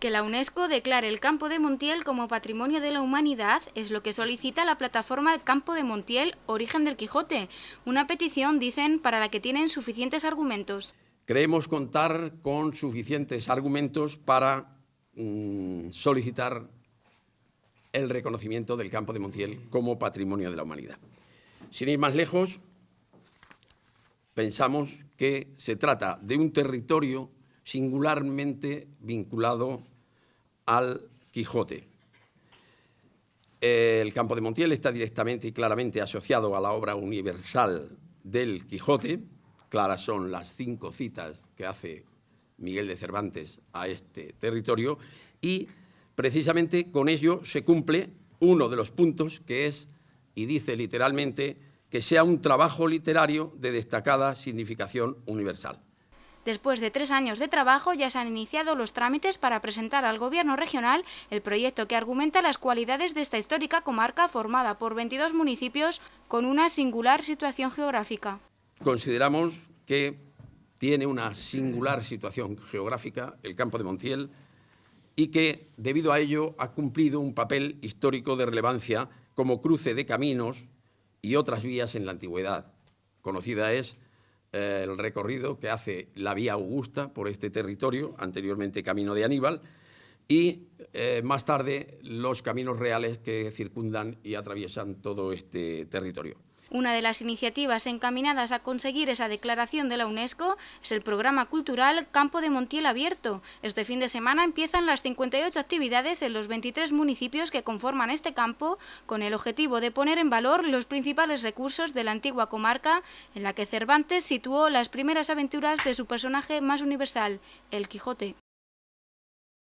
Que la UNESCO declare el Campo de Montiel como Patrimonio de la Humanidad es lo que solicita la plataforma Campo de Montiel Origen del Quijote, una petición, dicen, para la que tienen suficientes argumentos. Creemos contar con suficientes argumentos para mm, solicitar el reconocimiento del Campo de Montiel como Patrimonio de la Humanidad. Sin ir más lejos, pensamos que se trata de un territorio singularmente vinculado al Quijote. El campo de Montiel está directamente y claramente asociado a la obra universal del Quijote. Claras son las cinco citas que hace Miguel de Cervantes a este territorio y precisamente con ello se cumple uno de los puntos que es, y dice literalmente, que sea un trabajo literario de destacada significación universal. Después de tres años de trabajo ya se han iniciado los trámites para presentar al Gobierno regional el proyecto que argumenta las cualidades de esta histórica comarca formada por 22 municipios con una singular situación geográfica. Consideramos que tiene una singular situación geográfica el campo de Montiel y que debido a ello ha cumplido un papel histórico de relevancia como cruce de caminos y otras vías en la antigüedad. Conocida es el recorrido que hace la vía Augusta por este territorio, anteriormente Camino de Aníbal, y eh, más tarde los caminos reales que circundan y atraviesan todo este territorio. Una de las iniciativas encaminadas a conseguir esa declaración de la UNESCO es el programa cultural Campo de Montiel Abierto. Este fin de semana empiezan las 58 actividades en los 23 municipios que conforman este campo con el objetivo de poner en valor los principales recursos de la antigua comarca en la que Cervantes situó las primeras aventuras de su personaje más universal, el Quijote.